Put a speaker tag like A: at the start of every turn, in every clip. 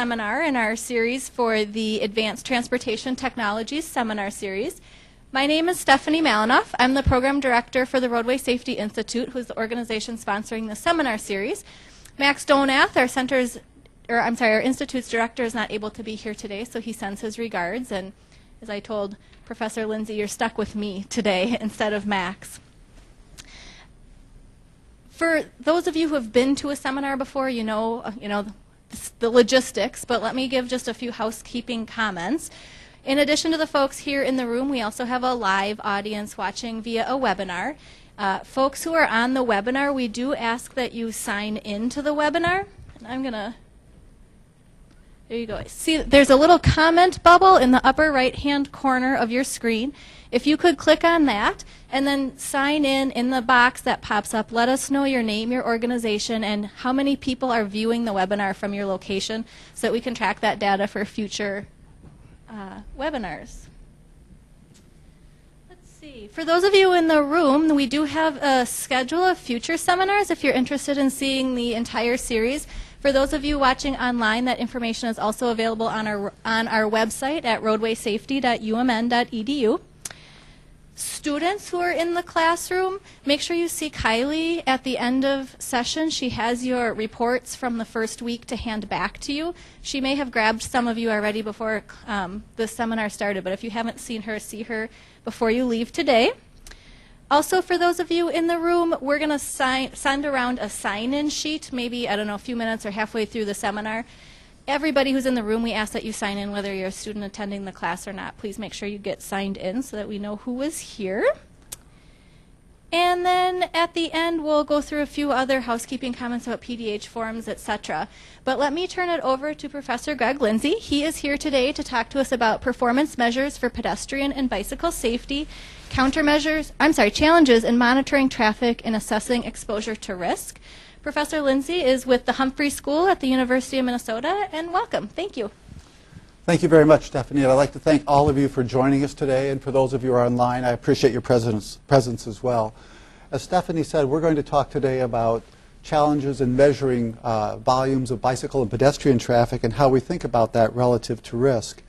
A: seminar in our series for the Advanced Transportation Technologies Seminar Series. My name is Stephanie Malinoff. I'm the Program Director for the Roadway Safety Institute, who's the organization sponsoring the seminar series. Max Donath, our center's, or I'm sorry, our institute's director is not able to be here today, so he sends his regards. And as I told Professor Lindsey, you're stuck with me today instead of Max. For those of you who have been to a seminar before, you know, you know the, logistics, but let me give just a few housekeeping comments. In addition to the folks here in the room, we also have a live audience watching via a webinar. Uh, folks who are on the webinar, we do ask that you sign in to the webinar. And I'm going to, there you go. See, there's a little comment bubble in the upper right-hand corner of your screen. If you could click on that and then sign in in the box that pops up, let us know your name, your organization, and how many people are viewing the webinar from your location so that we can track that data for future uh, webinars. Let's see. For those of you in the room, we do have a schedule of future seminars if you're interested in seeing the entire series. For those of you watching online, that information is also available on our, on our website at roadwaysafety.umn.edu. Students who are in the classroom, make sure you see Kylie at the end of session. She has your reports from the first week to hand back to you. She may have grabbed some of you already before um, the seminar started, but if you haven't seen her, see her before you leave today. Also, for those of you in the room, we're going to send around a sign-in sheet, maybe, I don't know, a few minutes or halfway through the seminar everybody who's in the room, we ask that you sign in whether you're a student attending the class or not. Please make sure you get signed in so that we know who was here. And then at the end, we'll go through a few other housekeeping comments about PDH forms, etc. But let me turn it over to Professor Greg Lindsey. He is here today to talk to us about performance measures for pedestrian and bicycle safety, countermeasures, I'm sorry, challenges in monitoring traffic and assessing exposure to risk. Professor Lindsey is with the Humphrey School at the University of Minnesota, and welcome. Thank you.
B: Thank you very much, Stephanie. I'd like to thank all of you for joining us today, and for those of you who are online, I appreciate your presence, presence as well. As Stephanie said, we're going to talk today about challenges in measuring uh, volumes of bicycle and pedestrian traffic and how we think about that relative to risk.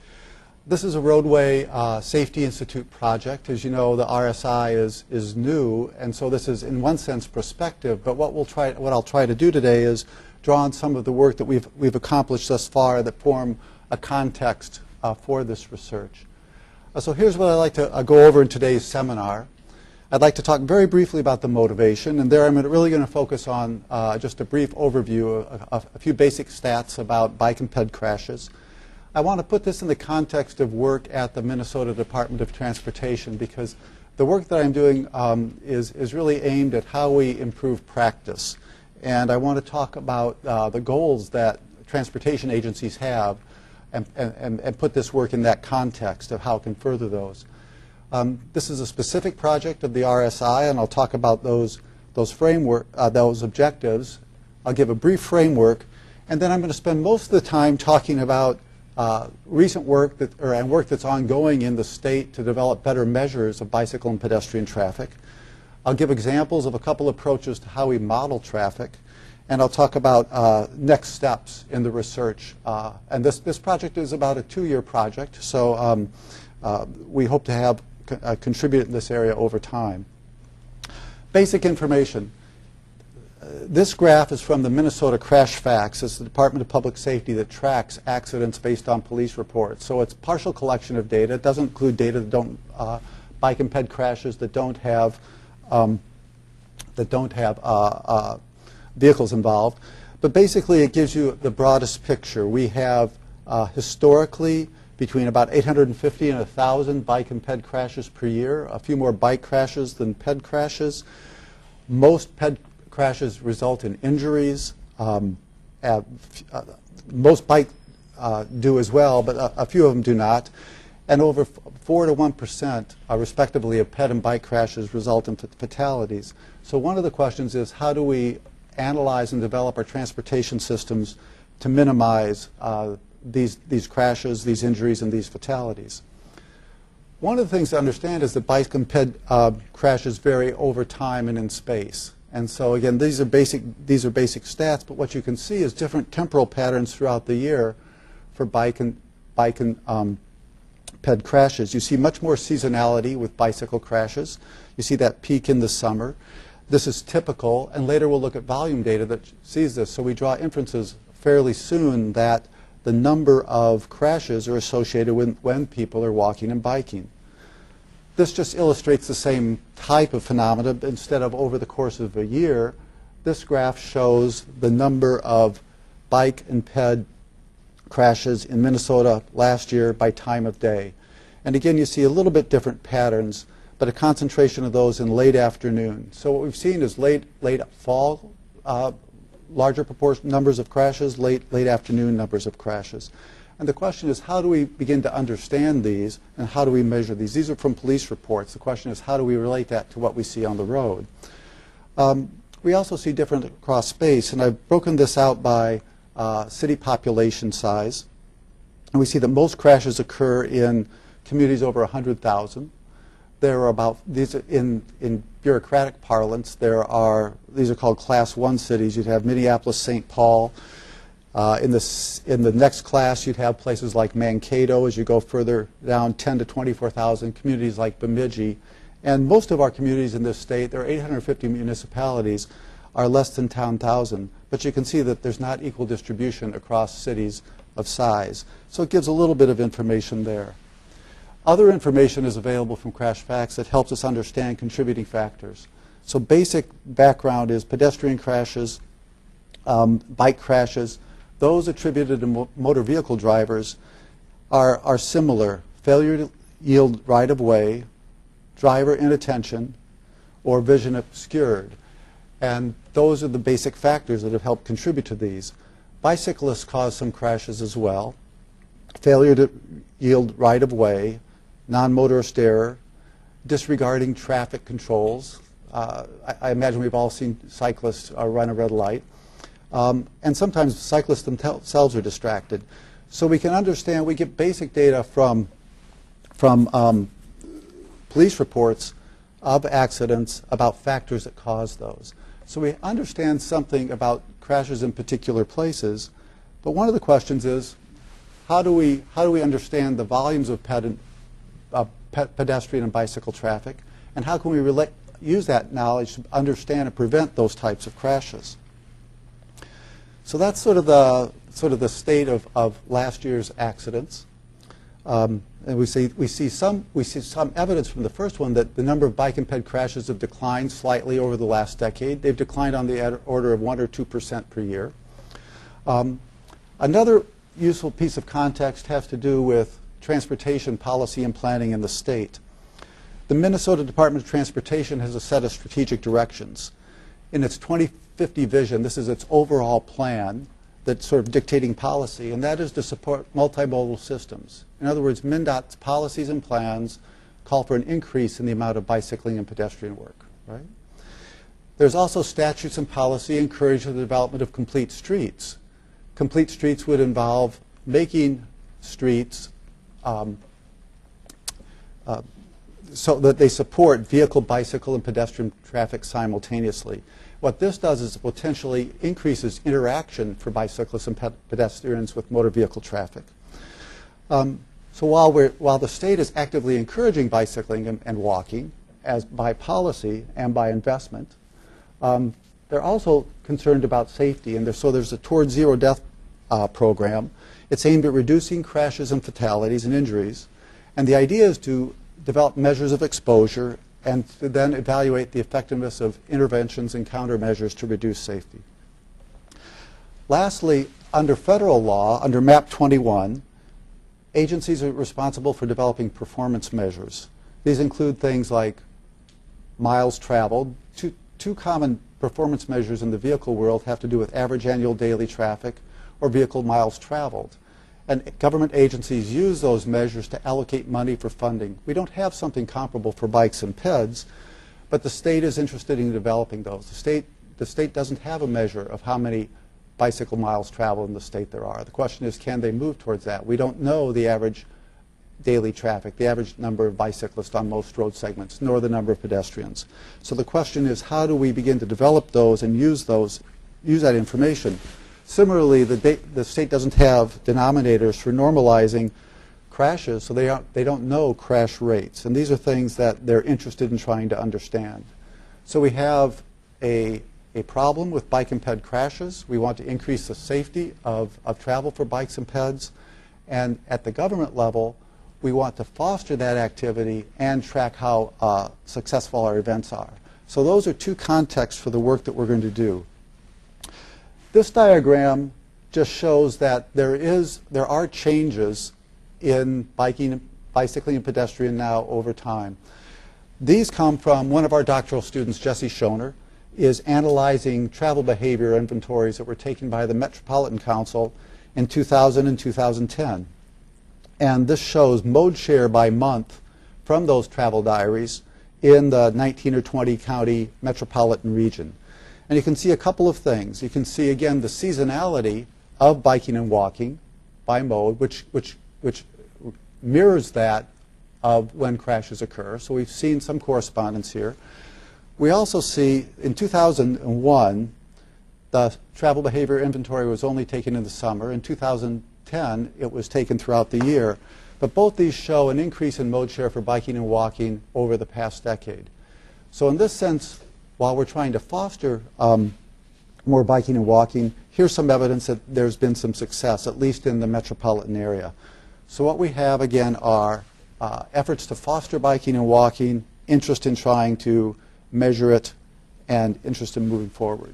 B: This is a Roadway uh, Safety Institute project. As you know, the RSI is, is new, and so this is in one sense prospective, but what, we'll try, what I'll try to do today is draw on some of the work that we've, we've accomplished thus far that form a context uh, for this research. Uh, so here's what I'd like to uh, go over in today's seminar. I'd like to talk very briefly about the motivation, and there I'm really going to focus on uh, just a brief overview, of, a few basic stats about bike and ped crashes. I want to put this in the context of work at the Minnesota Department of Transportation because the work that I'm doing um, is, is really aimed at how we improve practice. And I want to talk about uh, the goals that transportation agencies have and, and, and, put this work in that context of how it can further those. Um, this is a specific project of the RSI, and I'll talk about those, those framework, uh, those objectives. I'll give a brief framework, and then I'm going to spend most of the time talking about uh, recent work that, or, and work that's ongoing in the state to develop better measures of bicycle and pedestrian traffic. I'll give examples of a couple approaches to how we model traffic, and I'll talk about uh, next steps in the research. Uh, and this, this project is about a two-year project, so um, uh, we hope to have co uh, contribute in this area over time. Basic information this graph is from the Minnesota Crash Facts. It's the Department of Public Safety that tracks accidents based on police reports. So it's partial collection of data. It doesn't include data that don't uh, bike and ped crashes that don't have um, that don't have uh, uh, vehicles involved. But basically, it gives you the broadest picture. We have uh, historically between about 850 and 1,000 bike and ped crashes per year. A few more bike crashes than ped crashes. Most ped crashes result in injuries. Um, uh, most bike uh, do as well, but a, a, few of them do not. And over 4 to 1 percent, respectively, of ped and bike crashes result in fatalities. So one of the questions is how do we analyze and develop our transportation systems to minimize uh, these, these crashes, these injuries, and these fatalities? One of the things to understand is that bike and ped uh, crashes vary over time and in space. And so again, these are basic these are basic stats, but what you can see is different temporal patterns throughout the year for bike and, bike and um, ped crashes. You see much more seasonality with bicycle crashes. You see that peak in the summer. This is typical, and later we'll look at volume data that sees this. So we draw inferences fairly soon that the number of crashes are associated with when people are walking and biking. This just illustrates the same type of phenomena, instead of over the course of a year, this graph shows the number of bike and ped crashes in Minnesota last year by time of day. And again, you see a little bit different patterns, but a concentration of those in late afternoon. So what we've seen is late, late fall, uh, larger proportion numbers of crashes, late, late afternoon numbers of crashes. And the question is, how do we begin to understand these and how do we measure these? These are from police reports. The question is, how do we relate that to what we see on the road? Um, we also see different across space, and I've broken this out by uh, city population size. And we see that most crashes occur in communities over 100,000. There are about, these are in, in bureaucratic parlance, there are, these are called class one cities. You'd have Minneapolis, St. Paul. Uh, in, the, in the next class, you'd have places like Mankato as you go further down, 10 to 24,000, communities like Bemidji. And most of our communities in this state, there are 850 municipalities, are less than 10,000. But you can see that there's not equal distribution across cities of size. So it gives a little bit of information there. Other information is available from Crash Facts that helps us understand contributing factors. So basic background is pedestrian crashes, um, bike crashes. Those attributed to mo motor vehicle drivers are, are similar. Failure to yield right-of-way, driver inattention, or vision obscured. And those are the basic factors that have helped contribute to these. Bicyclists cause some crashes as well. Failure to yield right-of-way, non-motorist error, disregarding traffic controls. Uh, I, I, imagine we've all seen cyclists uh, run a red light. Um, and sometimes cyclists themselves are distracted. So we can understand, we get basic data from, from um, police reports of accidents about factors that cause those. So we understand something about crashes in particular places, but one of the questions is, how do we, how do we understand the volumes of uh, pe pedestrian and bicycle traffic, and how can we use that knowledge to understand and prevent those types of crashes? So that's sort of the, sort of the state of, of last year's accidents. Um, and we see, we, see some, we see some evidence from the first one that the number of bike and ped crashes have declined slightly over the last decade. They've declined on the order of 1 or 2 percent per year. Um, another useful piece of context has to do with transportation policy and planning in the state. The Minnesota Department of Transportation has a set of strategic directions. In its 2050 vision, this is its overall plan that's sort of dictating policy, and that is to support multimodal systems. In other words, MnDOT's policies and plans call for an increase in the amount of bicycling and pedestrian work, right? There's also statutes and policy encouraging the development of complete streets. Complete streets would involve making streets um, uh, so that they support vehicle, bicycle, and pedestrian traffic simultaneously. What this does is potentially increases interaction for bicyclists and pedestrians with motor vehicle traffic. Um, so while, while, the state is actively encouraging bicycling and, and, walking as by policy and by investment, um, they're also concerned about safety. And so there's a Towards Zero Death uh, program. It's aimed at reducing crashes and fatalities and injuries. And the idea is to develop measures of exposure and then evaluate the effectiveness of interventions and countermeasures to reduce safety. Lastly, under federal law, under MAP 21, agencies are responsible for developing performance measures. These include things like miles traveled. Two, two common performance measures in the vehicle world have to do with average annual daily traffic or vehicle miles traveled. And government agencies use those measures to allocate money for funding. We don't have something comparable for bikes and PEDs, but the state is interested in developing those. The state, the state doesn't have a measure of how many bicycle miles traveled in the state there are. The question is, can they move towards that? We don't know the average daily traffic, the average number of bicyclists on most road segments, nor the number of pedestrians. So the question is, how do we begin to develop those and use those, use that information? Similarly, the, the state doesn't have denominators for normalizing crashes, so they, aren't, they don't know crash rates. And these are things that they're interested in trying to understand. So we have a, a problem with bike and ped crashes. We want to increase the safety of, of travel for bikes and peds. And at the government level, we want to foster that activity and track how uh, successful our events are. So those are two contexts for the work that we're going to do. This diagram just shows that there is there are changes in biking, bicycling, and pedestrian now over time. These come from one of our doctoral students, Jesse Schoner, is analyzing travel behavior inventories that were taken by the Metropolitan Council in 2000 and 2010. And this shows mode share by month from those travel diaries in the 19 or 20 county metropolitan region. And you can see a couple of things. You can see, again, the seasonality of biking and walking by mode, which, which, which mirrors that of when crashes occur. So we've seen some correspondence here. We also see in 2001, the travel behavior inventory was only taken in the summer. In 2010, it was taken throughout the year. But both these show an increase in mode share for biking and walking over the past decade. So in this sense, while we're trying to foster um, more biking and walking, here's some evidence that there's been some success, at least in the metropolitan area. So what we have, again, are uh, efforts to foster biking and walking, interest in trying to measure it, and interest in moving forward.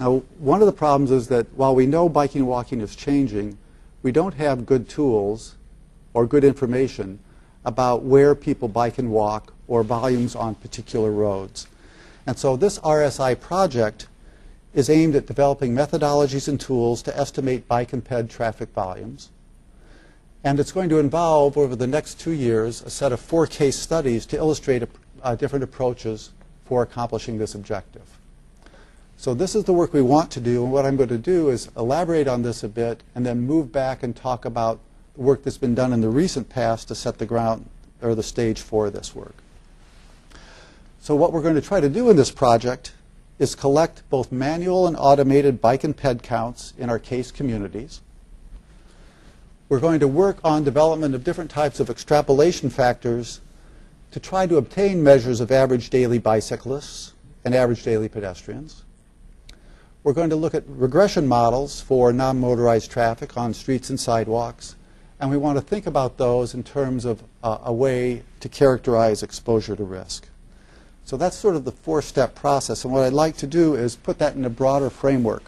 B: Now, one of the problems is that while we know biking and walking is changing, we don't have good tools or good information about where people bike and walk or volumes on particular roads. And so this RSI project is aimed at developing methodologies and tools to estimate bike traffic volumes. And it's going to involve, over the next two years, a set of four case studies to illustrate uh, different approaches for accomplishing this objective. So this is the work we want to do, and what I'm going to do is elaborate on this a bit and then move back and talk about the work that's been done in the recent past to set the ground or the stage for this work. So what we're going to try to do in this project is collect both manual and automated bike and ped counts in our case communities. We're going to work on development of different types of extrapolation factors to try to obtain measures of average daily bicyclists and average daily pedestrians. We're going to look at regression models for non-motorized traffic on streets and sidewalks, and we want to think about those in terms of uh, a way to characterize exposure to risk. So that's sort of the four-step process. And what I'd like to do is put that in a broader framework.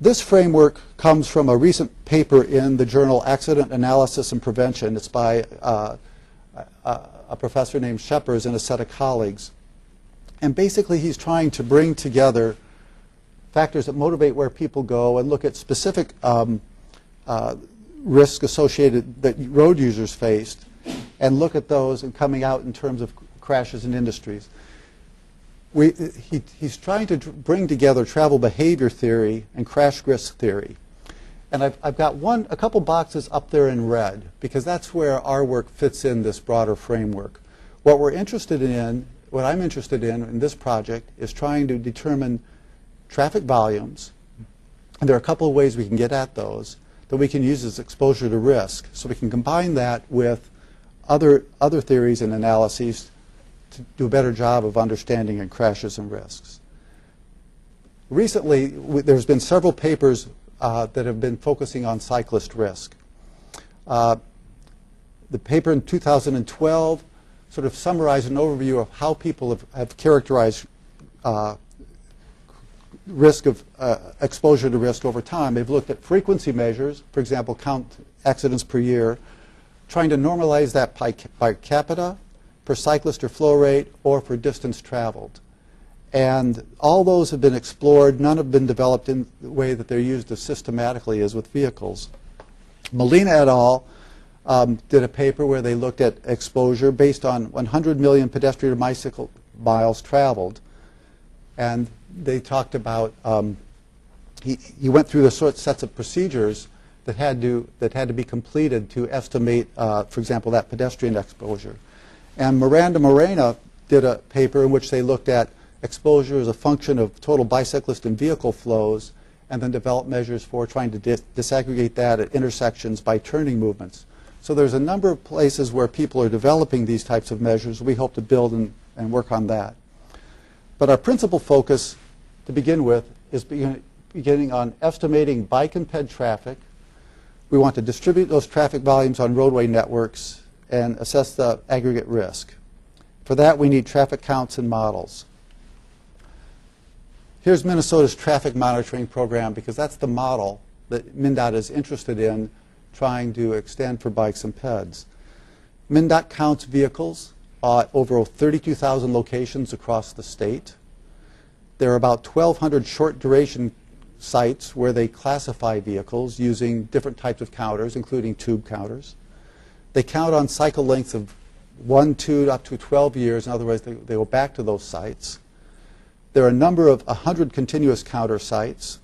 B: This framework comes from a recent paper in the journal Accident Analysis and Prevention. It's by uh, a, a professor named Schepers and a set of colleagues. And basically, he's trying to bring together factors that motivate where people go and look at specific um, uh, risks associated that road users faced and look at those and coming out in terms of crashes in industries. We, he, he's trying to bring together travel behavior theory and crash risk theory. And I've, I've got one, a couple boxes up there in red because that's where our work fits in this broader framework. What we're interested in, what I'm interested in in this project is trying to determine traffic volumes. And there are a couple of ways we can get at those that we can use as exposure to risk. So we can combine that with other, other theories and analyses to do a better job of understanding and crashes and risks. Recently, there's been several papers uh, that have been focusing on cyclist risk. Uh, the paper in 2012 sort of summarized an overview of how people have, have characterized uh, risk of uh, exposure to risk over time. They've looked at frequency measures, for example, count accidents per year, trying to normalize that by, by capita, per cyclist or flow rate or for distance traveled. And all those have been explored. None have been developed in the way that they're used as systematically as with vehicles. Molino et al. Um, did a paper where they looked at exposure based on 100 million pedestrian bicycle miles traveled. And they talked about, um, he, he went through the sort sets of procedures that had to, that had to be completed to estimate, uh, for example, that pedestrian exposure. And Miranda-Moreno did a paper in which they looked at exposure as a function of total bicyclist and vehicle flows and then developed measures for trying to dis- disaggregate that at intersections by turning movements. So there's a number of places where people are developing these types of measures. We hope to build and, and work on that. But our principal focus to begin with is begin, beginning on estimating bike and ped traffic. We want to distribute those traffic volumes on roadway networks and assess the aggregate risk. For that, we need traffic counts and models. Here's Minnesota's traffic monitoring program because that's the model that MnDOT is interested in trying to extend for bikes and peds. MnDOT counts vehicles at over 32,000 locations across the state. There are about 1,200 short duration sites where they classify vehicles using different types of counters, including tube counters. They count on cycle lengths of 1, 2, up to 12 years. In other words, they, they go back to those sites. There are a number of 100 continuous counter sites,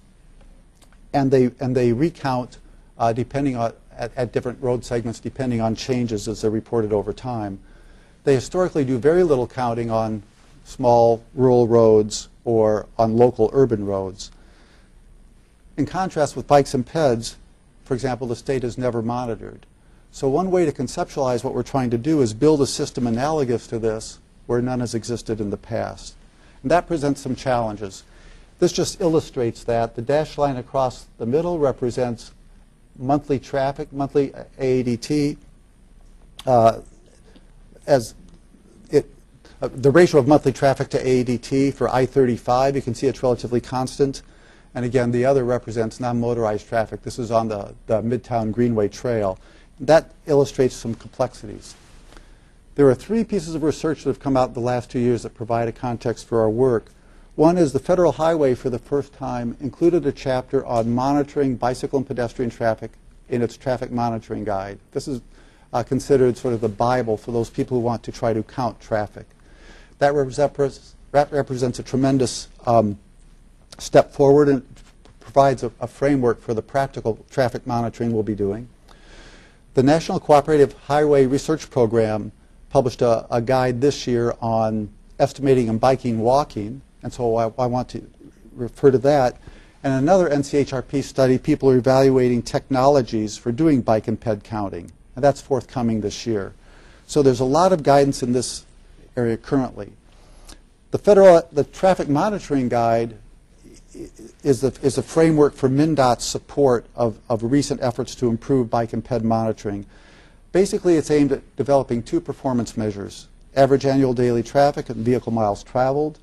B: and they, and they recount uh, depending on, at, at different road segments depending on changes as they're reported over time. They historically do very little counting on small rural roads or on local urban roads. In contrast with bikes and peds, for example, the state has never monitored. So one way to conceptualize what we're trying to do is build a system analogous to this where none has existed in the past. And that presents some challenges. This just illustrates that. The dashed line across the middle represents monthly traffic, monthly AADT. Uh, as it, uh, the ratio of monthly traffic to AADT for I-35, you can see it's relatively constant. And again, the other represents non-motorized traffic. This is on the, the Midtown Greenway Trail. That illustrates some complexities. There are three pieces of research that have come out the last two years that provide a context for our work. One is the Federal Highway, for the first time, included a chapter on monitoring bicycle and pedestrian traffic in its traffic monitoring guide. This is uh, considered sort of the Bible for those people who want to try to count traffic. That represents, represents a tremendous um, step forward and provides a, a framework for the practical traffic monitoring we'll be doing. The National Cooperative Highway Research Program published a, a guide this year on estimating and biking walking, and so I, I, want to refer to that. And another NCHRP study, people are evaluating technologies for doing bike and ped counting, and that's forthcoming this year. So there's a lot of guidance in this area currently. The federal, the traffic monitoring guide is the, is the framework for MnDOT's support of, of recent efforts to improve bike and ped monitoring. Basically, it's aimed at developing two performance measures, average annual daily traffic and vehicle miles traveled.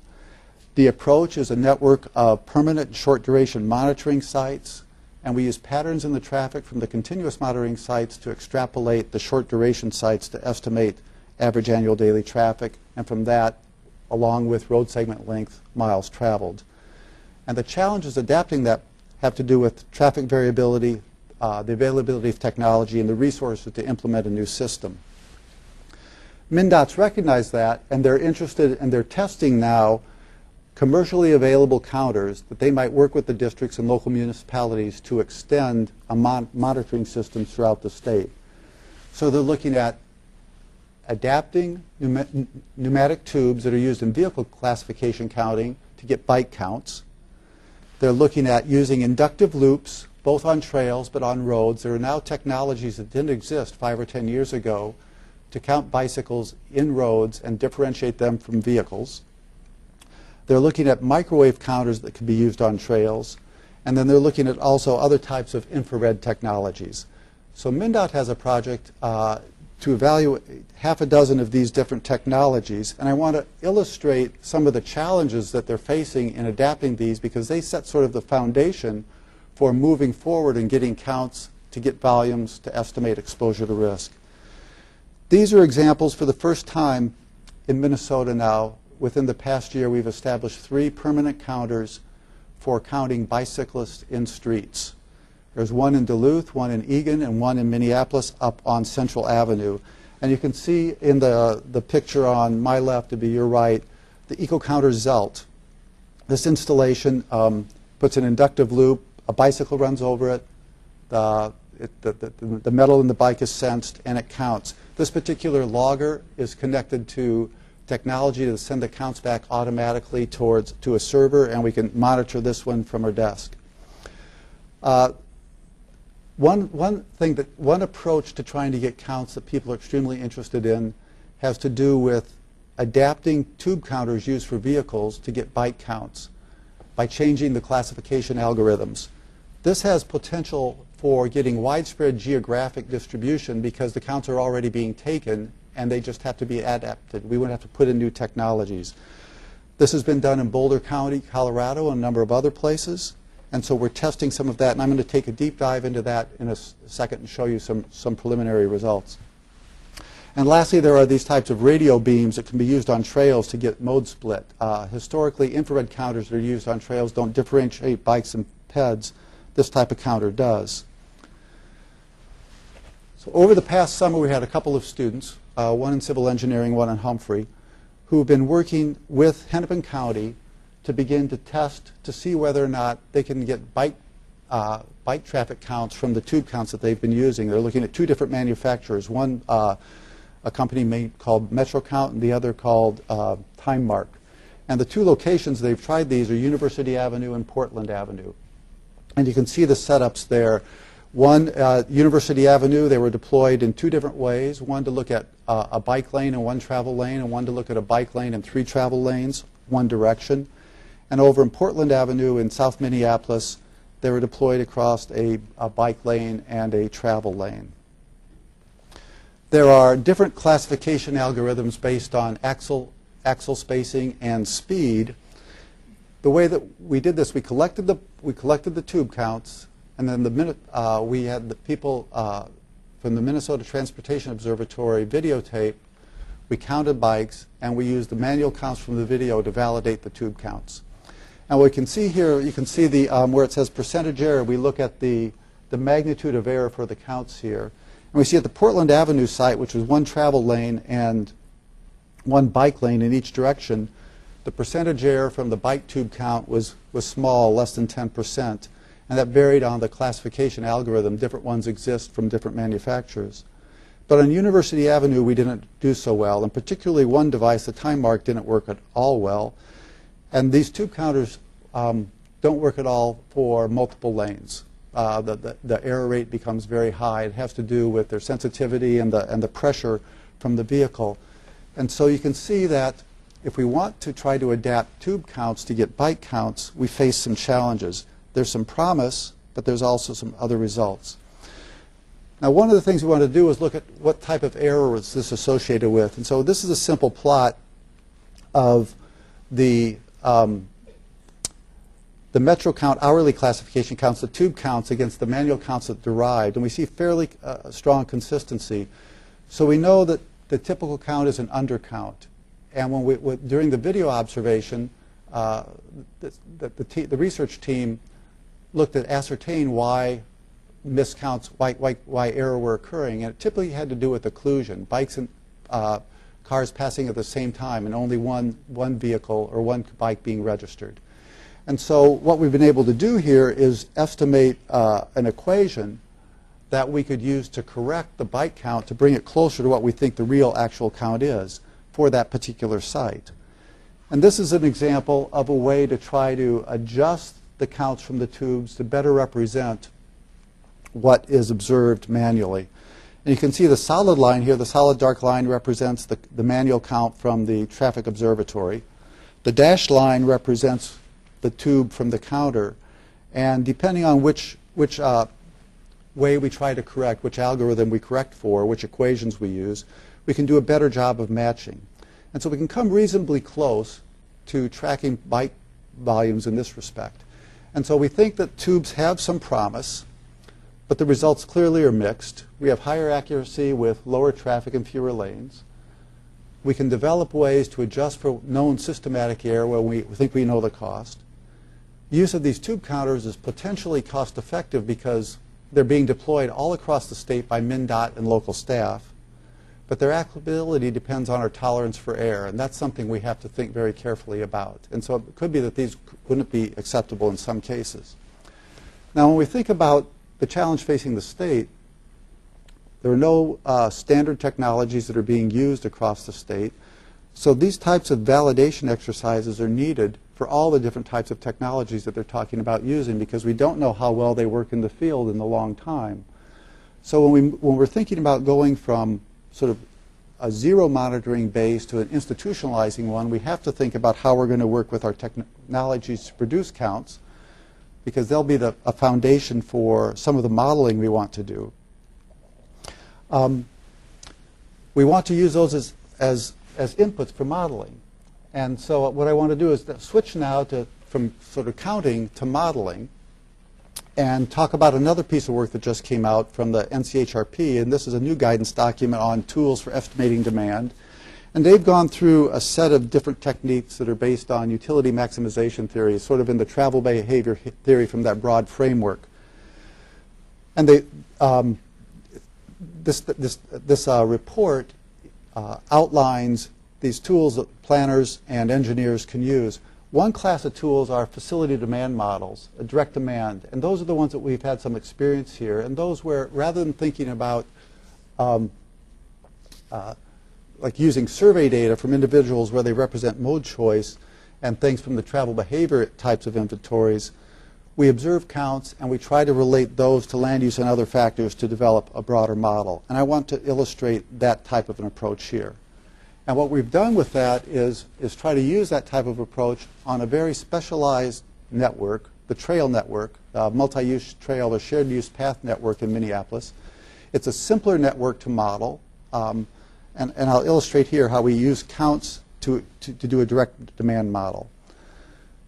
B: The approach is a network of permanent short duration monitoring sites, and we use patterns in the traffic from the continuous monitoring sites to extrapolate the short duration sites to estimate average annual daily traffic, and from that, along with road segment length, miles traveled. And the challenges adapting that have to do with traffic variability, uh, the availability of technology, and the resources to implement a new system. MnDOT's recognize that, and they're interested, and they're testing now commercially available counters that they might work with the districts and local municipalities to extend a mon monitoring system throughout the state. So they're looking at adapting pneumatic tubes that are used in vehicle classification counting to get bike counts, they're looking at using inductive loops, both on trails but on roads. There are now technologies that didn't exist five or ten years ago to count bicycles in roads and differentiate them from vehicles. They're looking at microwave counters that can be used on trails. And then they're looking at also other types of infrared technologies. So MnDOT has a project uh, to evaluate half a dozen of these different technologies. And I want to illustrate some of the challenges that they're facing in adapting these because they set sort of the foundation for moving forward and getting counts to get volumes to estimate exposure to risk. These are examples for the first time in Minnesota now. Within the past year, we've established three permanent counters for counting bicyclists in streets. There's one in Duluth, one in Eagan, and one in Minneapolis up on Central Avenue. And you can see in the, the picture on my left, to be your right, the EcoCounter Zelt. This installation um, puts an inductive loop, a bicycle runs over it, the, it, the, the, the metal in the bike is sensed, and it counts. This particular logger is connected to technology to send the counts back automatically towards to a server, and we can monitor this one from our desk. Uh, one, one thing that, one approach to trying to get counts that people are extremely interested in has to do with adapting tube counters used for vehicles to get bike counts by changing the classification algorithms. This has potential for getting widespread geographic distribution because the counts are already being taken and they just have to be adapted. We wouldn't have to put in new technologies. This has been done in Boulder County, Colorado, and a number of other places. And so we're testing some of that, and I'm going to take a deep dive into that in a second and show you some, some preliminary results. And lastly, there are these types of radio beams that can be used on trails to get mode split. Uh, historically, infrared counters that are used on trails don't differentiate bikes and PEDs. This type of counter does. So over the past summer, we had a couple of students, uh, one in civil engineering, one in Humphrey, who have been working with Hennepin County to begin to test to see whether or not they can get bike, uh, bike traffic counts from the tube counts that they've been using. They're looking at two different manufacturers, one uh, a company made, called MetroCount and the other called uh, TimeMark. And the two locations they've tried these are University Avenue and Portland Avenue. And you can see the setups there. One, uh, University Avenue, they were deployed in two different ways. One to look at uh, a bike lane and one travel lane, and one to look at a bike lane and three travel lanes, one direction. And over in Portland Avenue in South Minneapolis, they were deployed across a, a bike lane and a travel lane. There are different classification algorithms based on axle, axle spacing and speed. The way that we did this, we collected the, we collected the tube counts, and then the minute, uh, we had the people uh, from the Minnesota Transportation Observatory videotape. We counted bikes, and we used the manual counts from the video to validate the tube counts. And what can see here, you can see the, um, where it says percentage error, we look at the, the magnitude of error for the counts here. And we see at the Portland Avenue site, which was one travel lane and one bike lane in each direction, the percentage error from the bike tube count was, was small, less than 10%. And that varied on the classification algorithm. Different ones exist from different manufacturers. But on University Avenue, we didn't do so well. And particularly one device, the TimeMark, didn't work at all well. And these tube counters um, don't work at all for multiple lanes. Uh, the, the, the error rate becomes very high. It has to do with their sensitivity and the, and the pressure from the vehicle. And so you can see that if we want to try to adapt tube counts to get bike counts, we face some challenges. There's some promise, but there's also some other results. Now, one of the things we want to do is look at what type of error is this associated with. And so this is a simple plot of the um, the MetroCount hourly classification counts the tube counts against the manual counts that derived, and we see fairly uh, strong consistency. So we know that the typical count is an undercount. And when we, w- during the video observation, uh, the, the, the, the research team looked at ascertain why miscounts, why, why, why error were occurring, and it typically had to do with occlusion, bikes and uh, cars passing at the same time, and only one, one vehicle or one bike being registered. And so what we've been able to do here is estimate uh, an equation that we could use to correct the bike count to bring it closer to what we think the real actual count is for that particular site. And this is an example of a way to try to adjust the counts from the tubes to better represent what is observed manually. And you can see the solid line here, the solid dark line represents the, the manual count from the traffic observatory. The dashed line represents the tube from the counter. And depending on which, which uh, way we try to correct, which algorithm we correct for, which equations we use, we can do a better job of matching. And so we can come reasonably close to tracking bike volumes in this respect. And so we think that tubes have some promise, but the results clearly are mixed. We have higher accuracy with lower traffic and fewer lanes. We can develop ways to adjust for known systematic error when we think we know the cost. Use of these tube counters is potentially cost effective because they're being deployed all across the state by MnDOT and local staff. But their applicability depends on our tolerance for error, and that's something we have to think very carefully about. And so it could be that these wouldn't be acceptable in some cases. Now, when we think about the challenge facing the state, there are no uh, standard technologies that are being used across the state. So these types of validation exercises are needed for all the different types of technologies that they're talking about using because we don't know how well they work in the field in the long time. So when, we, when we're thinking about going from sort of a zero monitoring base to an institutionalizing one, we have to think about how we're going to work with our technologies to produce counts because they'll be the, a foundation for some of the modeling we want to do. Um, we want to use those as, as, as inputs for modeling. And so what I want to do is switch now to, from sort of counting to modeling and talk about another piece of work that just came out from the NCHRP. And this is a new guidance document on tools for estimating demand. And they've gone through a set of different techniques that are based on utility maximization theory, sort of in the travel behavior theory from that broad framework. And they, um, this, this, this uh, report uh, outlines these tools that planners and engineers can use. One class of tools are facility demand models, direct demand, and those are the ones that we've had some experience here, and those where rather than thinking about um, uh, like using survey data from individuals where they represent mode choice and things from the travel behavior types of inventories, we observe counts and we try to relate those to land use and other factors to develop a broader model. And I want to illustrate that type of an approach here. And what we've done with that is, is try to use that type of approach on a very specialized network, the trail network, uh, multi-use trail or shared use path network in Minneapolis. It's a simpler network to model. Um, and, and I'll illustrate here how we use counts to, to, to do a direct demand model.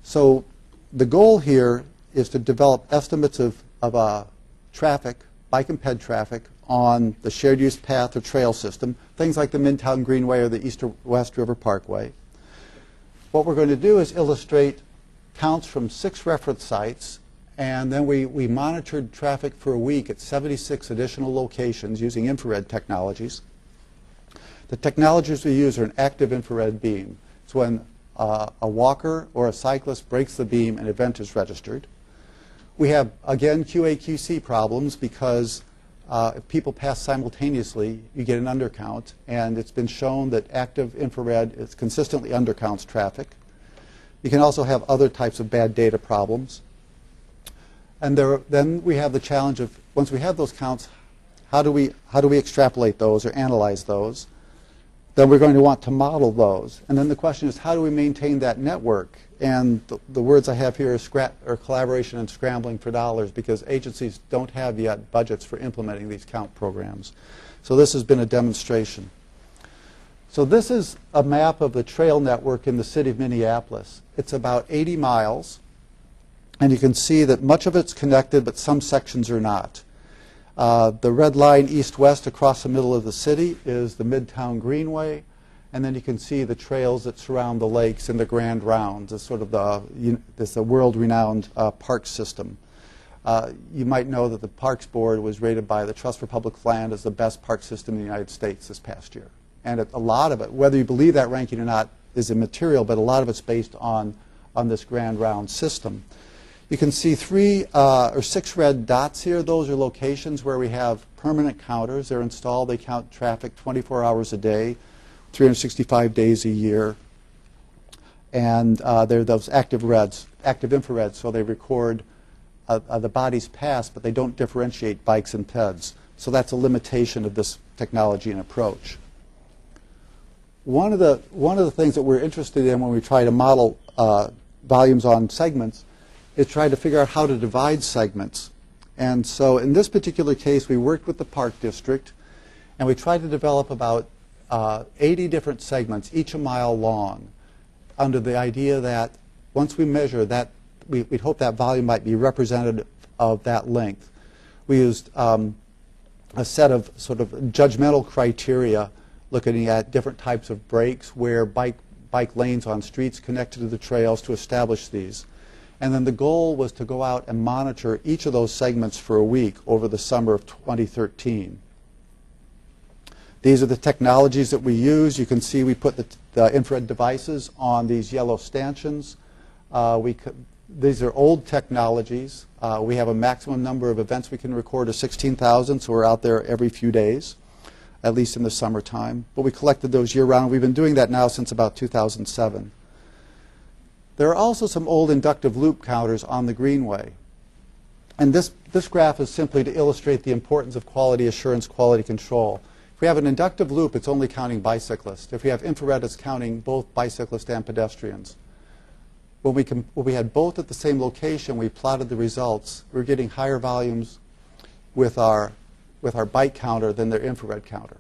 B: So the goal here is to develop estimates of, of uh, traffic, bike and ped traffic, on the shared use path or trail system, things like the Midtown Greenway or the East or West River Parkway. What we're going to do is illustrate counts from six reference sites, and then we, we monitored traffic for a week at 76 additional locations using infrared technologies. The technologies we use are an active infrared beam. It's when uh, a walker or a cyclist breaks the beam, an event is registered. We have, again, QA-QC problems because uh, if people pass simultaneously, you get an undercount, and it's been shown that active infrared is consistently undercounts traffic. You can also have other types of bad data problems. And there, then we have the challenge of, once we have those counts, how do we, how do we extrapolate those or analyze those? Then we're going to want to model those. And then the question is, how do we maintain that network? And the, the words I have here are, are collaboration and scrambling for dollars because agencies don't have yet budgets for implementing these count programs. So this has been a demonstration. So this is a map of the trail network in the city of Minneapolis. It's about 80 miles. And you can see that much of it's connected, but some sections are not. Uh, the red line east-west across the middle of the city is the Midtown Greenway. And then you can see the trails that surround the lakes and the Grand Rounds as sort of the, you, this world-renowned uh, park system. Uh, you might know that the Parks Board was rated by the Trust for Public Land as the best park system in the United States this past year. And it, a lot of it, whether you believe that ranking or not, is immaterial, but a lot of it's based on, on this Grand Round system. You can see three uh, or six red dots here. Those are locations where we have permanent counters. They're installed. They count traffic 24 hours a day, 365 days a year. And uh, they're those active reds, active infrareds, so they record uh, uh, the bodies pass, but they don't differentiate bikes and peds. So that's a limitation of this technology and approach. One of the, one of the things that we're interested in when we try to model uh, volumes on segments is try to figure out how to divide segments. And so in this particular case, we worked with the Park District, and we tried to develop about uh, 80 different segments, each a mile long, under the idea that once we measure that, we, would hope that volume might be representative of that length. We used um, a set of sort of judgmental criteria looking at different types of breaks where bike, bike lanes on streets connected to the trails to establish these. And then the goal was to go out and monitor each of those segments for a week over the summer of 2013. These are the technologies that we use. You can see we put the, the infrared devices on these yellow stanchions. Uh, we these are old technologies. Uh, we have a maximum number of events we can record of 16,000, so we're out there every few days, at least in the summertime. But we collected those year-round. We've been doing that now since about 2007. There are also some old inductive loop counters on the Greenway. And this, this graph is simply to illustrate the importance of quality assurance, quality control. If we have an inductive loop, it's only counting bicyclists. If we have infrared, it's counting both bicyclists and pedestrians. When we, when we had both at the same location, we plotted the results. We were getting higher volumes with our, with our bike counter than their infrared counter.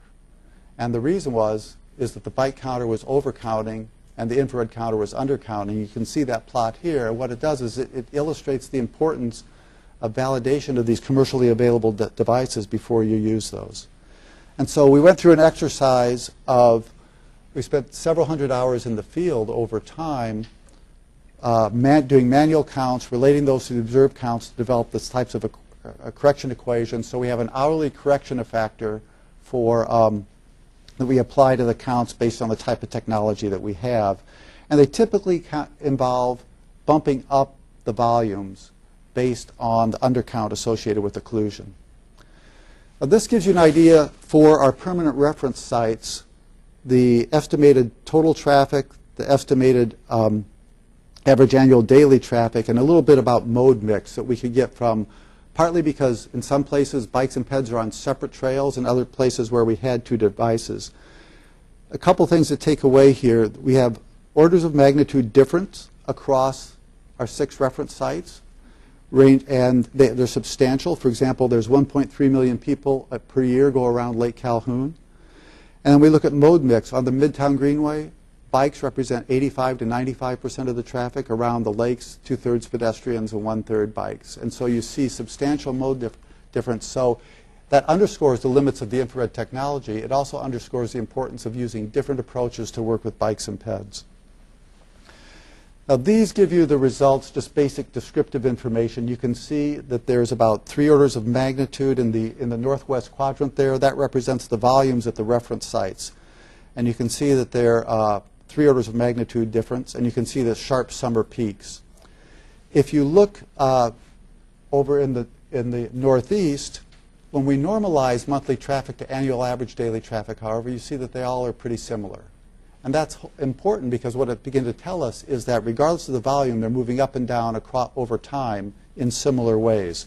B: And the reason was, is that the bike counter was overcounting and the infrared counter was undercounting. You can see that plot here. What it does is it, it illustrates the importance of validation of these commercially available de- devices before you use those. And so we went through an exercise of, we spent several hundred hours in the field over time uh, man, doing manual counts, relating those to the observed counts to develop this types of a, a correction equations. So we have an hourly correction factor for um, that we apply to the counts based on the type of technology that we have. And they typically involve bumping up the volumes based on the undercount associated with occlusion. Now, this gives you an idea for our permanent reference sites, the estimated total traffic, the estimated um, average annual daily traffic, and a little bit about mode mix that we could get from partly because in some places bikes and peds are on separate trails and other places where we had two devices. A couple things to take away here. We have orders of magnitude difference across our six reference sites, range, and they, are substantial. For example, there's 1.3 million people per year go around Lake Calhoun. And we look at mode mix. On the Midtown Greenway, bikes represent 85 to 95 percent of the traffic. Around the lakes, two-thirds pedestrians and one-third bikes. And so you see substantial mode dif difference. So that underscores the limits of the infrared technology. It also underscores the importance of using different approaches to work with bikes and PEDs. Now these give you the results, just basic descriptive information. You can see that there's about three orders of magnitude in the, in the northwest quadrant there. That represents the volumes at the reference sites. And you can see that there are uh, three orders of magnitude difference, and you can see the sharp summer peaks. If you look uh, over in the, in the northeast, when we normalize monthly traffic to annual average daily traffic, however, you see that they all are pretty similar. And that's important because what it begins to tell us is that regardless of the volume, they're moving up and down across, over time in similar ways.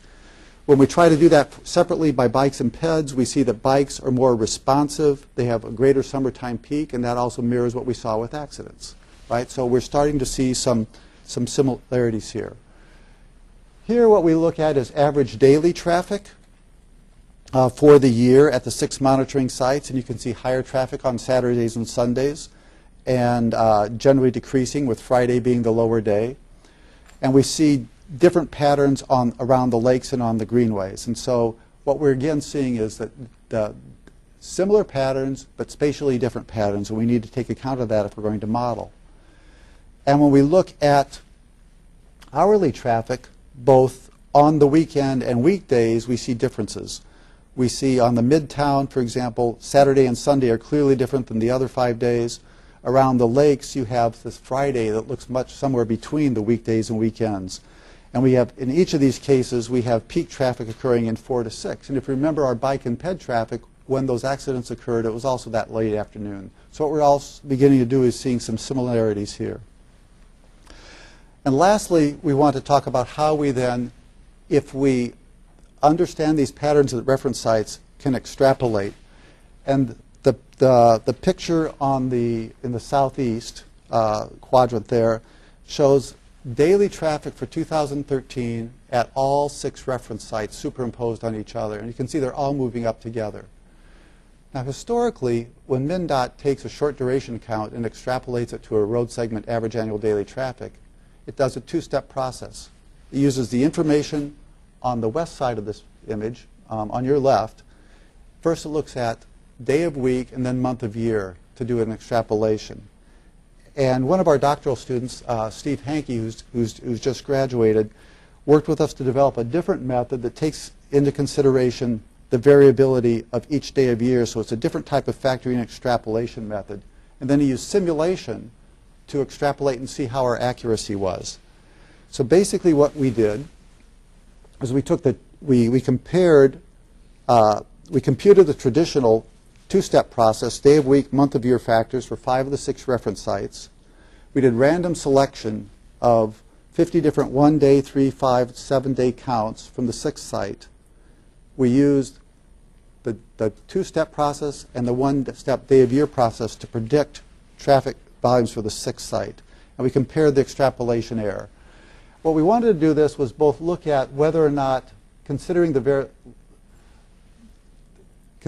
B: When we try to do that separately by bikes and PEDs, we see that bikes are more responsive. They have a greater summertime peak, and that also mirrors what we saw with accidents. Right? So we're starting to see some, some similarities here. Here, what we look at is average daily traffic uh, for the year at the six monitoring sites, and you can see higher traffic on Saturdays and Sundays and uh, generally decreasing with Friday being the lower day. And we see different patterns on, around the lakes and on the greenways. And so what we're again seeing is that the similar patterns but spatially different patterns, and we need to take account of that if we're going to model. And when we look at hourly traffic, both on the weekend and weekdays, we see differences. We see on the midtown, for example, Saturday and Sunday are clearly different than the other five days around the lakes, you have this Friday that looks much somewhere between the weekdays and weekends. And we have, in each of these cases, we have peak traffic occurring in 4 to 6. And if you remember our bike and ped traffic, when those accidents occurred, it was also that late afternoon. So what we're also beginning to do is seeing some similarities here. And lastly, we want to talk about how we then, if we understand these patterns at reference sites, can extrapolate. And the, the, the picture on the, in the southeast uh, quadrant there shows daily traffic for 2013 at all six reference sites superimposed on each other. And you can see they're all moving up together. Now, historically, when MnDOT takes a short duration count and extrapolates it to a road segment average annual daily traffic, it does a two-step process. It uses the information on the west side of this image, um, on your left. First, it looks at day of week, and then month of year to do an extrapolation. And one of our doctoral students, uh, Steve Hankey, who's, who's, who's just graduated, worked with us to develop a different method that takes into consideration the variability of each day of year. So it's a different type of factoring extrapolation method. And then he used simulation to extrapolate and see how our accuracy was. So basically what we did is we took the, we, we compared, uh, we computed the traditional two-step process, day of week, month of year factors for five of the six reference sites. We did random selection of 50 different one day, three, five, seven day counts from the sixth site. We used the, the two step process and the one step day of year process to predict traffic volumes for the sixth site. And we compared the extrapolation error. What we wanted to do this was both look at whether or not, considering the,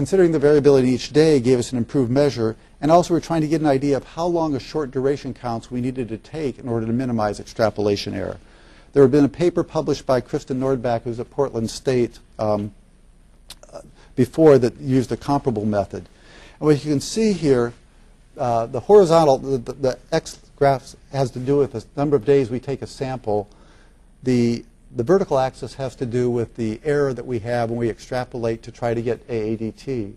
B: considering the variability each day gave us an improved measure, and also we're trying to get an idea of how long a short duration counts we needed to take in order to minimize extrapolation error. There had been a paper published by Krista Nordback, who's at Portland State, um, uh, before that used a comparable method. And what you can see here, uh, the horizontal, the, the, the x graph has to do with the number of days we take a sample. The, the vertical axis has to do with the error that we have when we extrapolate to try to get AADT,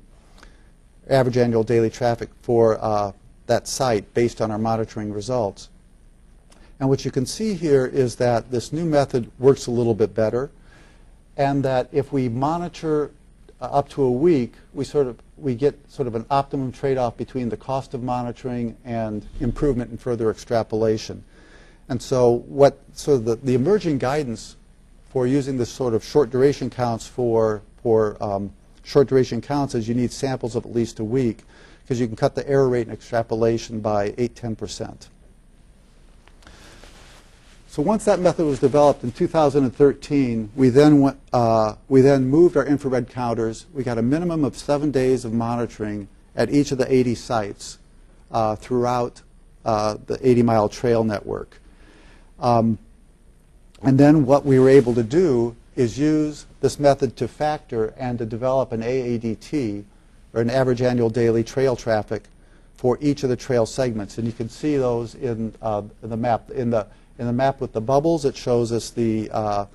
B: average annual daily traffic for uh, that site based on our monitoring results. And what you can see here is that this new method works a little bit better, and that if we monitor uh, up to a week, we sort of we get sort of an optimum trade-off between the cost of monitoring and improvement in further extrapolation. And so what sort of the, the emerging guidance for using this sort of short duration counts for, for um, short duration counts is you need samples of at least a week because you can cut the error rate in extrapolation by 8, 10%. So once that method was developed in 2013, we then, went, uh, we then moved our infrared counters. We got a minimum of seven days of monitoring at each of the 80 sites uh, throughout uh, the 80-mile trail network. Um, and then what we were able to do is use this method to factor and to develop an AADT, or an average annual daily trail traffic, for each of the trail segments. And you can see those in, uh, in the map. In the, in the map with the bubbles, it shows us the, uh,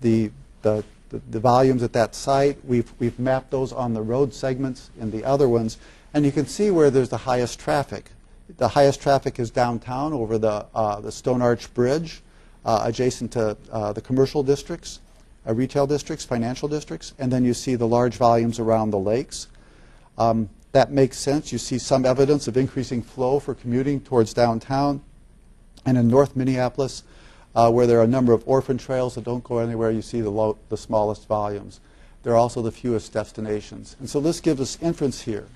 B: the, the, the, volumes at that site. We've, we've mapped those on the road segments in the other ones. And you can see where there's the highest traffic. The highest traffic is downtown over the, uh, the Stone Arch Bridge, adjacent to uh, the commercial districts, uh, retail districts, financial districts, and then you see the large volumes around the lakes. Um, that makes sense. You see some evidence of increasing flow for commuting towards downtown. And in North Minneapolis, uh, where there are a number of orphan trails that don't go anywhere, you see the, low, the smallest volumes. They're also the fewest destinations. And so this gives us inference here.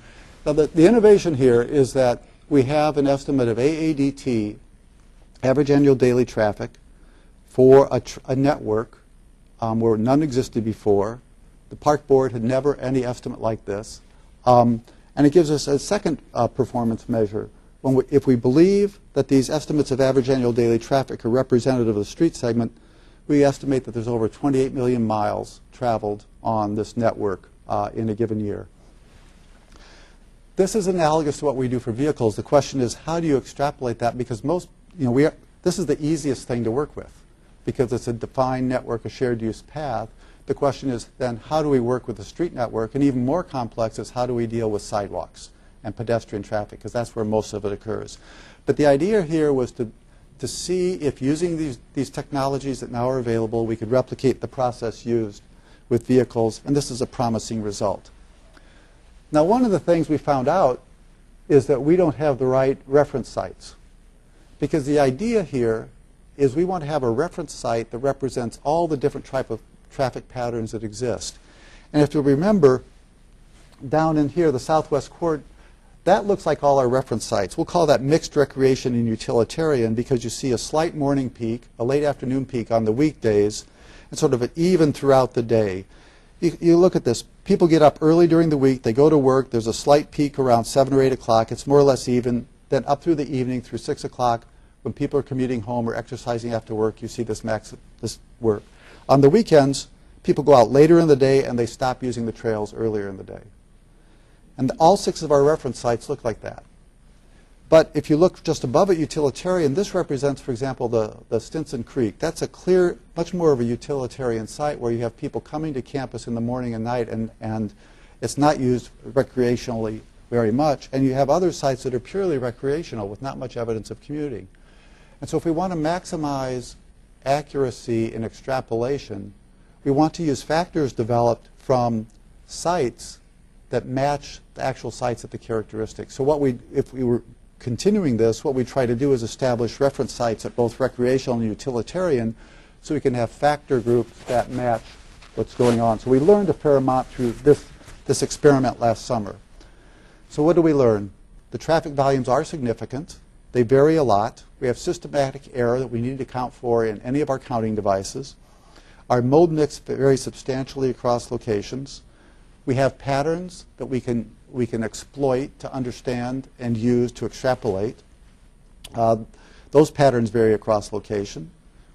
B: Now, the, the innovation here is that we have an estimate of AADT, average annual daily traffic, for a, a network um, where none existed before. The park board had never any estimate like this. Um, and it gives us a second uh, performance measure. We, if we believe that these estimates of average annual daily traffic are representative of the street segment, we estimate that there's over 28 million miles traveled on this network uh, in a given year. This is analogous to what we do for vehicles. The question is, how do you extrapolate that? Because most, you know, we are, this is the easiest thing to work with because it's a defined network, a shared use path. The question is then, how do we work with the street network? And even more complex is how do we deal with sidewalks and pedestrian traffic, because that's where most of it occurs. But the idea here was to, to see if using these, these technologies that now are available, we could replicate the process used with vehicles, and this is a promising result. Now, one of the things we found out is that we don't have the right reference sites. Because the idea here is we want to have a reference site that represents all the different type of traffic patterns that exist. And if you remember, down in here, the southwest quarter, that looks like all our reference sites. We'll call that mixed recreation and utilitarian because you see a slight morning peak, a late afternoon peak on the weekdays, and sort of an even throughout the day. You, you look at this. People get up early during the week. They go to work. There's a slight peak around 7 or 8 o'clock. It's more or less even. Then up through the evening, through 6 o'clock, when people are commuting home or exercising after work, you see this, max, this work. On the weekends, people go out later in the day and they stop using the trails earlier in the day. And all six of our reference sites look like that. But if you look just above it, utilitarian, this represents, for example, the, the Stinson Creek. That's a clear, much more of a utilitarian site where you have people coming to campus in the morning and night, and, and it's not used recreationally very much. And you have other sites that are purely recreational with not much evidence of commuting. And so if we want to maximize accuracy in extrapolation, we want to use factors developed from sites that match the actual sites at the characteristics. So what we, if we were continuing this, what we try to do is establish reference sites at both recreational and utilitarian so we can have factor groups that match what's going on. So we learned a fair amount through this, this experiment last summer. So what do we learn? The traffic volumes are significant. They vary a lot. We have systematic error that we need to account for in any of our counting devices. Our mode mix varies substantially across locations. We have patterns that we can, we can exploit to understand and use to extrapolate. Uh, those patterns vary across location.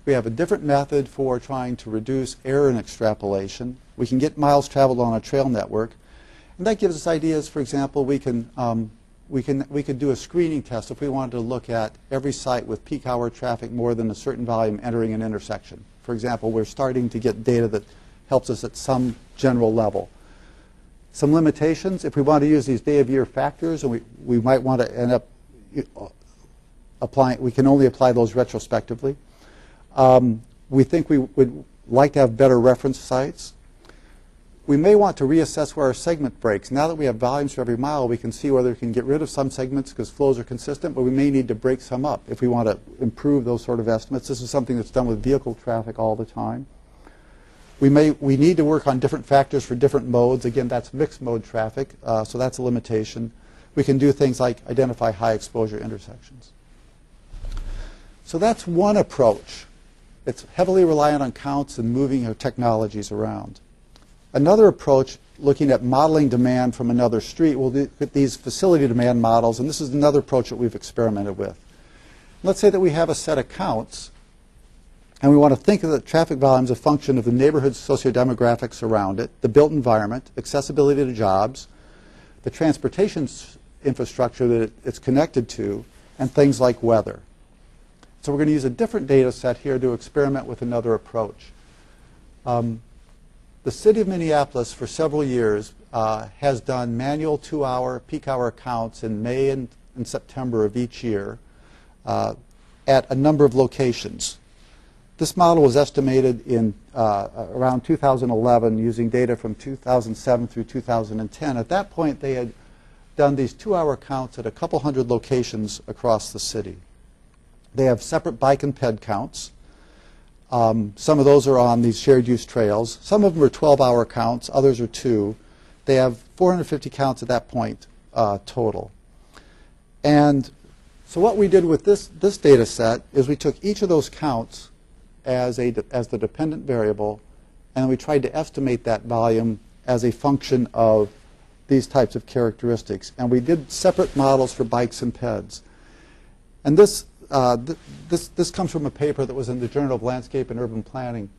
B: We have a different method for trying to reduce error in extrapolation. We can get miles traveled on a trail network. And that gives us ideas, for example, we can, um, we, can, we could do a screening test if we wanted to look at every site with peak hour traffic more than a certain volume entering an intersection. For example, we're starting to get data that helps us at some general level. Some limitations, if we want to use these day of year factors, and we, we might want to end up applying, we can only apply those retrospectively. Um, we think we would like to have better reference sites. We may want to reassess where our segment breaks. Now that we have volumes for every mile, we can see whether we can get rid of some segments because flows are consistent, but we may need to break some up if we want to improve those sort of estimates. This is something that's done with vehicle traffic all the time. We, may, we need to work on different factors for different modes. Again, that's mixed mode traffic, uh, so that's a limitation. We can do things like identify high exposure intersections. So that's one approach. It's heavily reliant on counts and moving our technologies around. Another approach, looking at modeling demand from another street, will look at these facility demand models, and this is another approach that we've experimented with. Let's say that we have a set of counts, and we want to think of the traffic volume as a function of the neighborhood's sociodemographics around it, the built environment, accessibility to jobs, the transportation infrastructure that it's connected to, and things like weather. So we're going to use a different data set here to experiment with another approach. Um, the city of Minneapolis for several years uh, has done manual two-hour peak hour counts in May and, and September of each year uh, at a number of locations. This model was estimated in uh, around 2011 using data from 2007 through 2010. At that point, they had done these two-hour counts at a couple hundred locations across the city. They have separate bike and ped counts. Um, some of those are on these shared use trails. Some of them are 12-hour counts. Others are two. They have 450 counts at that point uh, total. And so what we did with this, this data set is we took each of those counts as, a, as the dependent variable, and we tried to estimate that volume as a function of these types of characteristics. And we did separate models for bikes and PEDs. And this uh, th this, this comes from a paper that was in the Journal of Landscape and Urban Planning.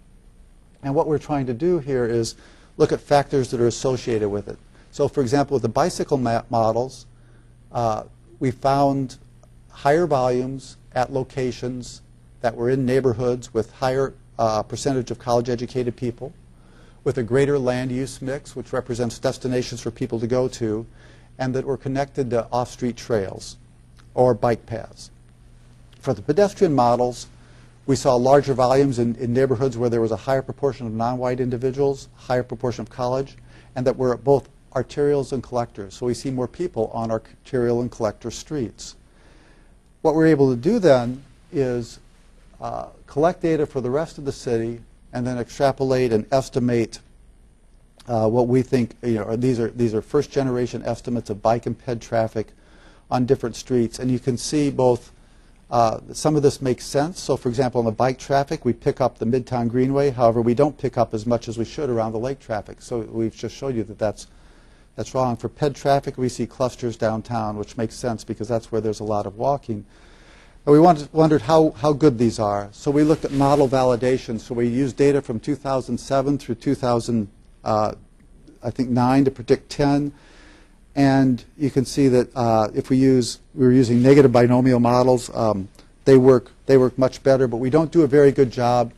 B: And what we're trying to do here is look at factors that are associated with it. So for example, with the bicycle models, uh, we found higher volumes at locations that were in neighborhoods with higher uh, percentage of college-educated people, with a greater land use mix, which represents destinations for people to go to, and that were connected to off-street trails or bike paths. For the pedestrian models, we saw larger volumes in, in neighborhoods where there was a higher proportion of non-white individuals, higher proportion of college, and that were both arterials and collectors. So we see more people on arterial and collector streets. What we're able to do then is uh, collect data for the rest of the city and then extrapolate and estimate uh, what we think, you know, these are, these are first generation estimates of bike and ped traffic on different streets. And you can see both uh, some of this makes sense. So, for example, on the bike traffic, we pick up the Midtown Greenway. However, we don't pick up as much as we should around the lake traffic. So we've just showed you that that's, that's wrong. For ped traffic, we see clusters downtown, which makes sense because that's where there's a lot of walking. And we wanted, wondered how, how good these are. So we looked at model validation. So we used data from 2007 through 2000, uh, I think, 9 to predict 10. And you can see that uh, if we use, we were using negative binomial models, um, they, work, they work much better, but we don't do a very good job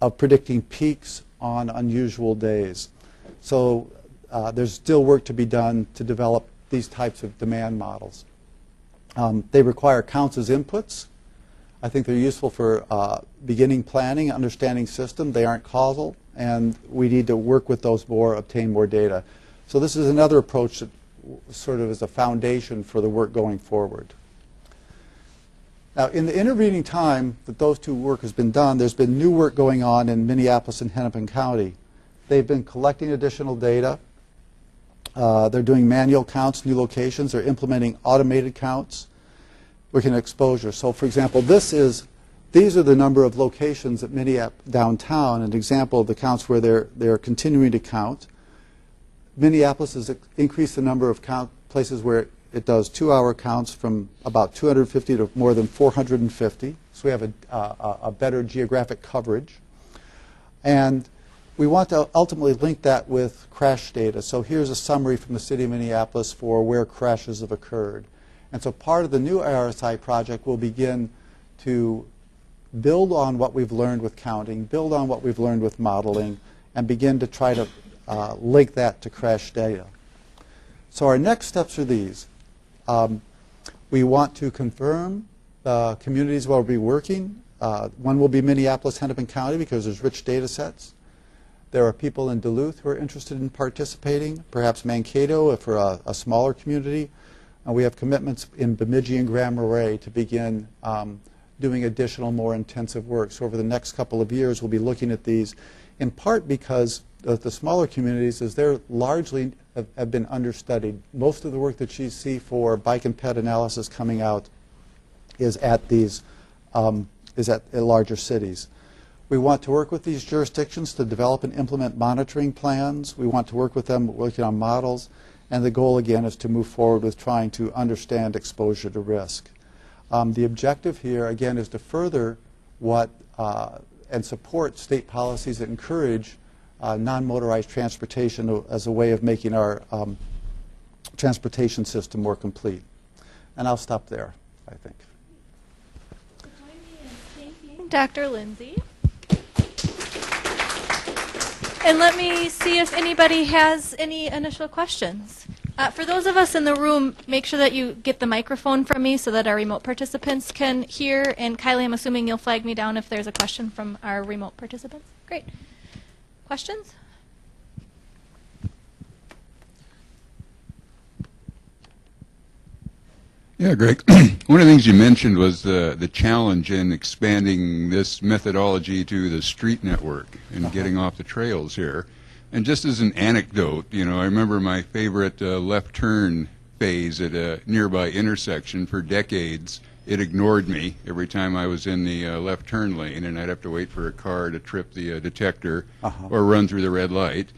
B: of predicting peaks on unusual days. So uh, there's still work to be done to develop these types of demand models. Um, they require counts as inputs. I think they're useful for uh, beginning planning, understanding system. They aren't causal, and we need to work with those more, obtain more data. So this is another approach that sort of as a foundation for the work going forward. Now, in the intervening time that those two work has been done, there's been new work going on in Minneapolis and Hennepin County. They've been collecting additional data. Uh, they're doing manual counts, new locations. They're implementing automated counts, looking at exposure. So, for example, this is these are the number of locations at Minneapolis downtown. An example of the counts where they're they're continuing to count. Minneapolis has increased the number of count places where it does two-hour counts from about 250 to more than 450. So we have a, a better geographic coverage. And we want to ultimately link that with crash data. So here's a summary from the city of Minneapolis for where crashes have occurred. And so part of the new RSI project will begin to build on what we've learned with counting, build on what we've learned with modeling, and begin to try to uh, link that to crash data. So our next steps are these. Um, we want to confirm the communities where we'll be working. Uh, one will be Minneapolis, Hennepin County because there's rich data sets. There are people in Duluth who are interested in participating, perhaps Mankato if we're a, a smaller community. And we have commitments in Bemidji and Grand Marais to begin um, doing additional, more intensive work. So over the next couple of years, we'll be looking at these, in part because the, the smaller communities, as they're largely have, have, been understudied. Most of the work that you see for bike and ped analysis coming out is at these, um, is at, at larger cities. We want to work with these jurisdictions to develop and implement monitoring plans. We want to work with them working on models. And the goal, again, is to move forward with trying to understand exposure to risk. Um, the objective here, again, is to further what uh, and support state policies that encourage uh, non-motorized transportation as a way of making our um, transportation system more complete. And I'll stop there, I think.
A: Dr. Lindsey. And let me see if anybody has any initial questions. Uh, for those of us in the room, make sure that you get the microphone from me so that our remote participants can hear. And Kylie, I'm assuming you'll flag me down if there's a question from our remote participants. Great. Questions?
C: Yeah, Greg. One of the things you mentioned was the the challenge in expanding this methodology to the street network and getting off the trails here. And just as an anecdote, you know, I remember my favorite uh, left turn phase at a nearby intersection for decades. It ignored me every time I was in the uh, left turn lane, and I'd have to wait for a car to trip the uh, detector uh-huh. or run through the red light.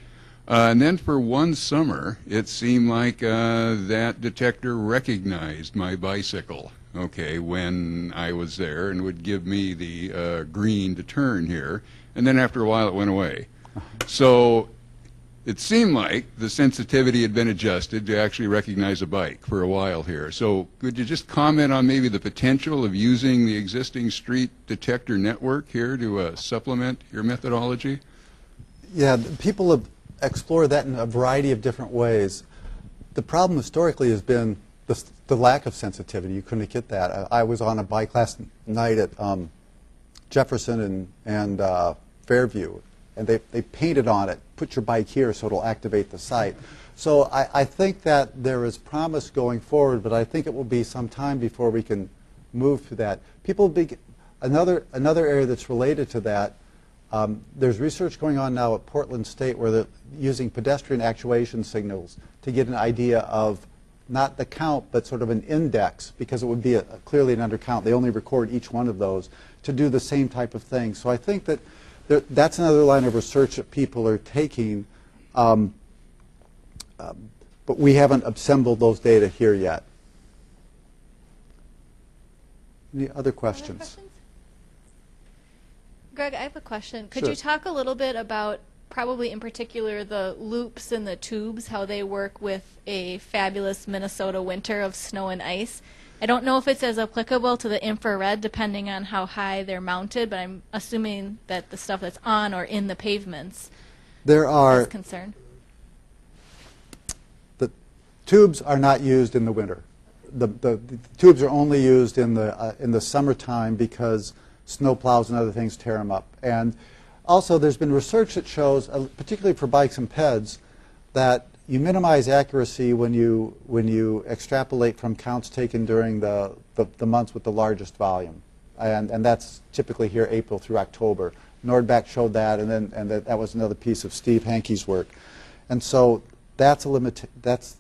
C: Uh, and then for one summer, it seemed like uh, that detector recognized my bicycle, okay, when I was there and would give me the uh, green to turn here. And then after a while, it went away. So it seemed like the sensitivity had been adjusted to actually recognize a bike for a while here. So could you just comment on maybe the potential of using the existing street detector network here to uh, supplement your methodology?
B: Yeah, people have explored that in a variety of different ways. The problem historically has been the, the lack of sensitivity. You couldn't get that. I, I was on a bike last night at um, Jefferson and, and uh, Fairview, and they, they painted on it, put your bike here so it'll activate the site. So I, I think that there is promise going forward, but I think it will be some time before we can move to that. People be, another, another area that's related to that um, there's research going on now at Portland State where they're using pedestrian actuation signals to get an idea of not the count, but sort of an index, because it would be a, a clearly an undercount. They only record each one of those to do the same type of thing. So I think that there, that's another line of research that people are taking, um, um, but we haven't assembled those data here yet. Any other questions?
A: Other questions? Greg, I have a question. Could
B: Sure.
A: you talk a little bit about, probably in particular, the loops and the tubes, how they work with a fabulous Minnesota winter of snow and ice? I don't know if it's as applicable to the infrared, depending on how high they're mounted, but I'm assuming that the stuff that's on or in the pavements
B: There
A: is
B: are,
A: concerned.
B: the tubes are not used in the winter. The, the, the tubes are only used in the, uh, in the summertime because snowplows and other things tear them up. And also, there's been research that shows, uh, particularly for bikes and peds, that you minimize accuracy when you when you extrapolate from counts taken during the the, the months with the largest volume. And, and that's typically here April through October. Nordback showed that, and then and that, that was another piece of Steve Hankey's work. And so that's a limit. That's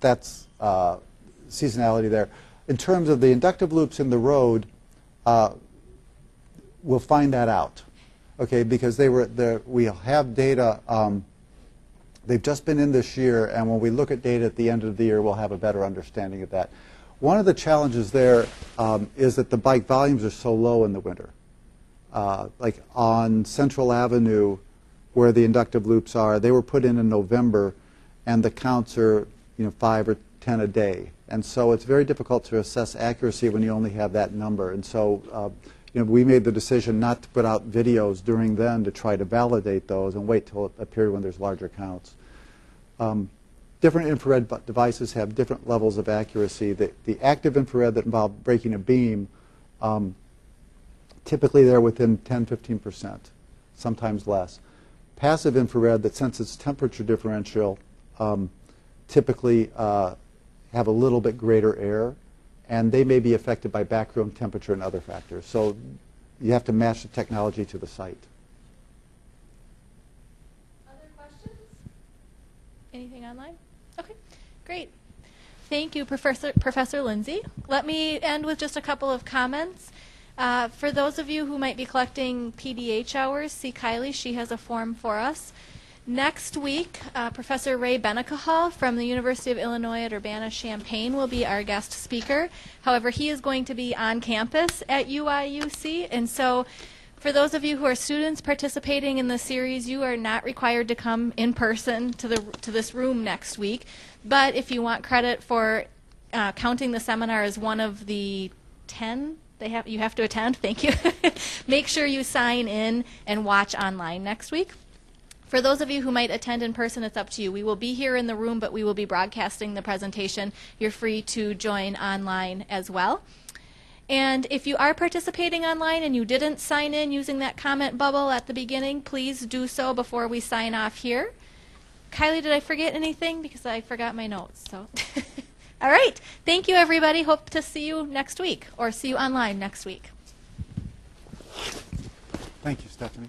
B: that's uh, seasonality there. In terms of the inductive loops in the road, uh, we'll find that out, okay? Because they were there. We have data. Um, they've just been in this year, and when we look at data at the end of the year, we'll have a better understanding of that. One of the challenges there um, is that the bike volumes are so low in the winter. Uh, like on Central Avenue, where the inductive loops are, they were put in in November, and the counts are, you know, five or ten a day. And so it's very difficult to assess accuracy when you only have that number. And so, uh, you know, we made the decision not to put out videos during then to try to validate those and wait till a period when there's larger counts. Um, different infrared devices have different levels of accuracy. The, the active infrared that involve breaking a beam, um, typically they're within 10, 15%, sometimes less. Passive infrared that senses temperature differential um, typically uh, have a little bit greater error, and they may be affected by backroom temperature and other factors. So you have to match the technology to the site.
A: Other questions? Anything online? Okay, great. Thank you, Professor, Professor Lindsey. Let me end with just a couple of comments. Uh, for those of you who might be collecting PDH hours, see Kylie. She has a form for us. Next week, uh, Professor Ray Benekohal from the University of Illinois at Urbana-Champaign will be our guest speaker. However, he is going to be on campus at UIUC, and so for those of you who are students participating in the series, you are not required to come in person to the to this room next week. But if you want credit for uh, counting the seminar as one of the ten they have you have to attend, thank you. Make sure you sign in and watch online next week. For those of you who might attend in person, it's up to you. We will be here in the room, but we will be broadcasting the presentation. You're free to join online as well. And if you are participating online and you didn't sign in using that comment bubble at the beginning, please do so before we sign off here. Kylie, did I forget anything? Because I forgot my notes. So, all right. Thank you, everybody. Hope to see you next week or see you online next week.
B: Thank you, Stephanie.